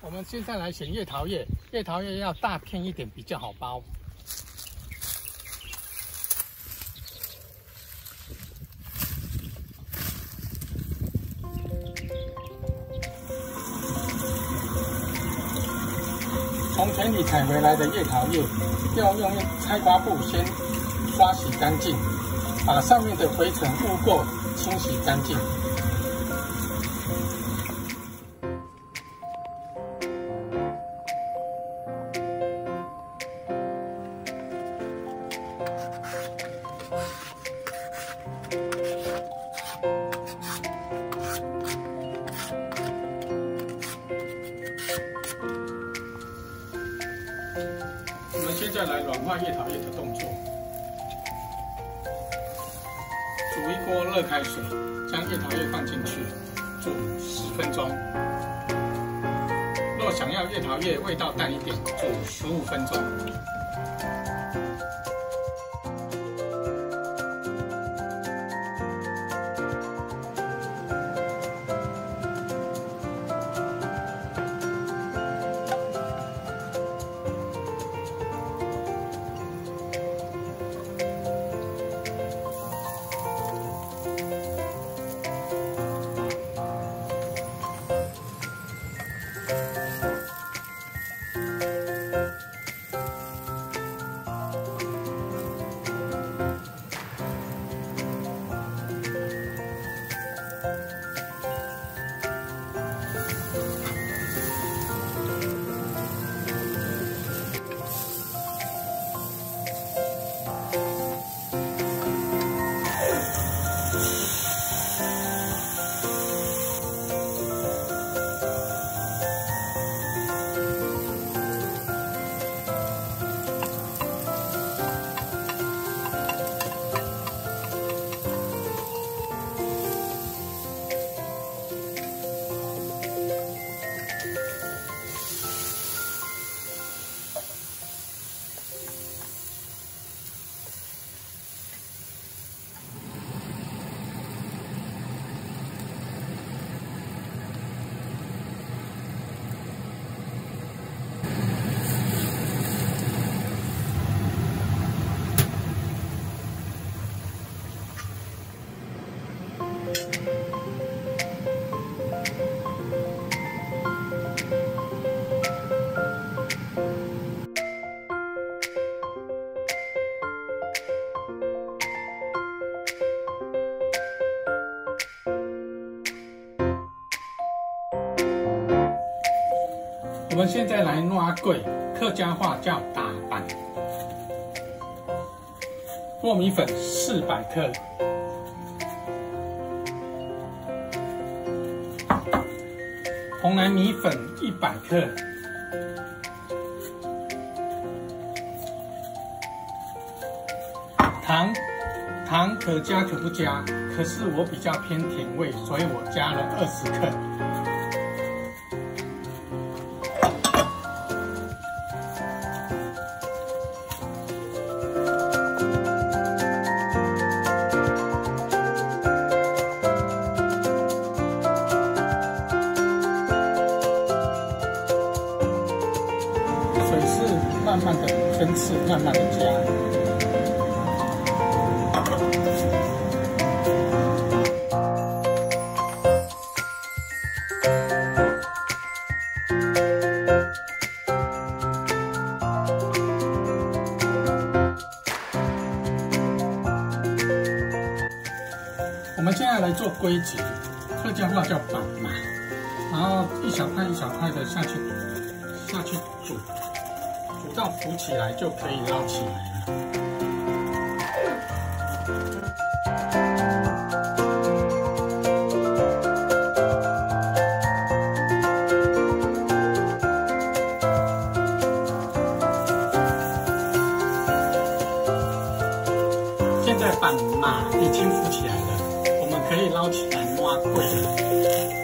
我们现在来选叶桃叶，叶桃叶要大片一点比较好包。从田里采回来的叶桃叶，要用菜瓜布先刷洗干净，把上面的灰尘污垢清洗干净。再来软化叶桃叶的动作。煮一锅热开水，将叶桃叶放进去，煮十分钟。若想要叶桃叶味道淡一点，煮十五分钟。我们现在来拉桂，客家话叫打板。糯米粉四百克，红蓝米粉一百克，糖糖可加可不加，可是我比较偏甜味，所以我加了二十克。是，慢慢的加。我们现在来做龟节，客家话叫板嘛，然后一小块一小块的下去下去煮，这样浮起来就可以捞起来了。现在板马已经浮起来了，我们可以捞起来挖桂了。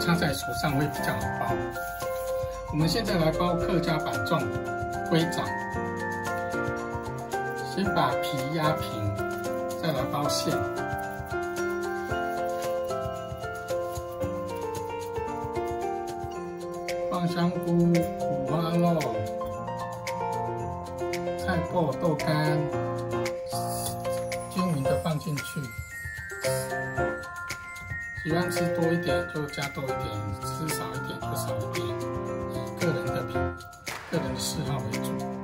插在手上会比较好包。我们现在来包客家板状龟掌，先把皮压平，再来包馅。放香菇、五花肉、菜脯、豆干，均匀的放进去。喜欢吃多一点就加多一点，吃少一点就少一点，以个人的品、个人的嗜好为主。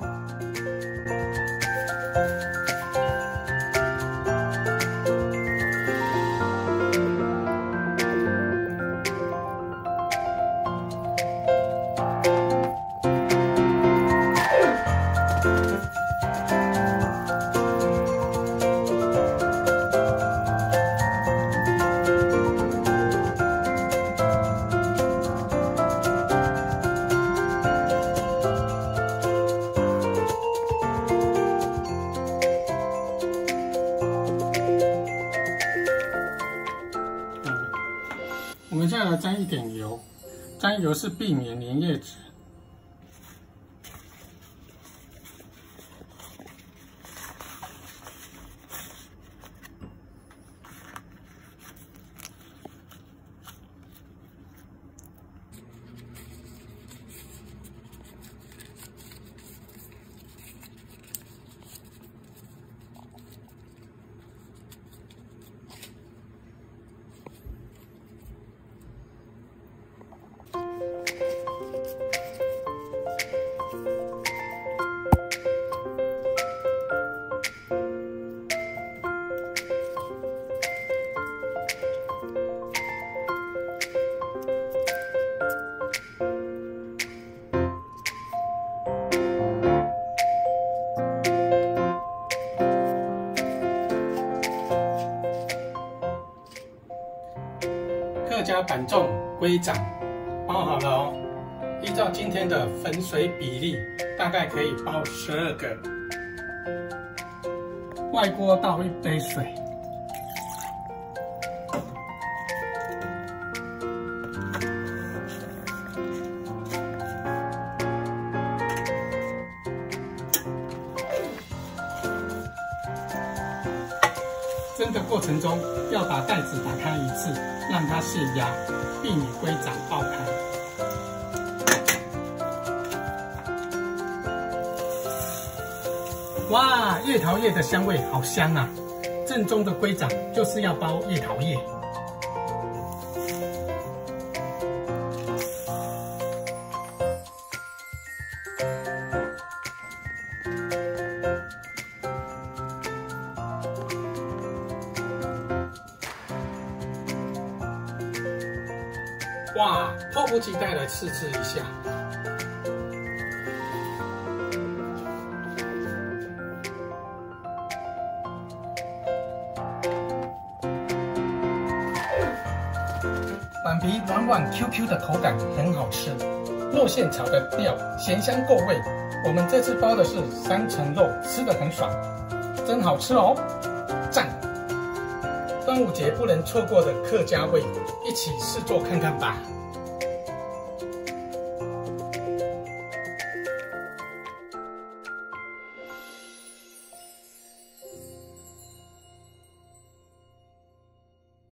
沾一点油，沾油是避免粘叶子。板粽龟掌包好了哦，依照今天的粉水比例，大概可以包十二个。外锅倒一杯水，的过程中要把袋子打开一次，让它泄压，避免龟掌爆开。哇，叶桃叶的香味好香啊！正宗的龟掌就是要包叶桃叶。哇，迫不及待来试吃一下。板皮软软 Q Q 的口感很好吃，肉馅炒的料咸香够味。我们这次包的是三层肉，吃的很爽，真好吃哦，端午节不能错过的客家味，一起试做看看吧。